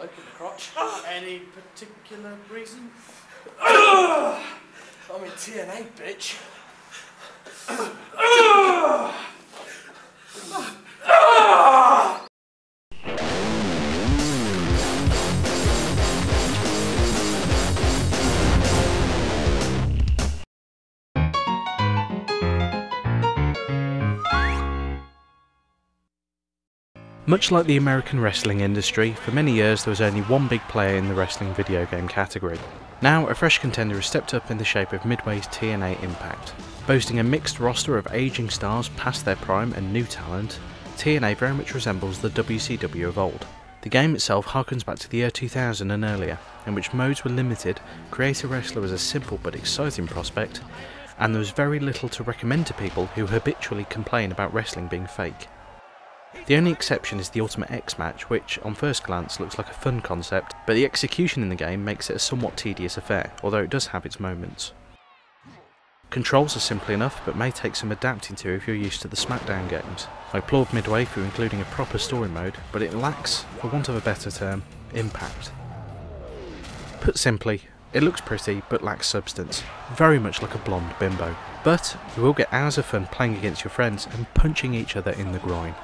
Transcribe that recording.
bloke in the crotch. Any particular reason? I'm in TNA, bitch. Much like the American wrestling industry, for many years there was only one big player in the wrestling video game category. Now, a fresh contender has stepped up in the shape of Midway's TNA Impact. Boasting a mixed roster of aging stars past their prime and new talent, TNA very much resembles the WCW of old. The game itself harkens back to the year 2000 and earlier, in which modes were limited, create a wrestler was a simple but exciting prospect, and there was very little to recommend to people who habitually complain about wrestling being fake. The only exception is the Ultimate X match, which on first glance looks like a fun concept, but the execution in the game makes it a somewhat tedious affair, although it does have its moments. Controls are simple enough, but may take some adapting to if you're used to the SmackDown games. I applaud Midway for including a proper story mode, but it lacks, for want of a better term, impact. Put simply, it looks pretty but lacks substance, very much like a blonde bimbo. But you will get hours of fun playing against your friends and punching each other in the groin.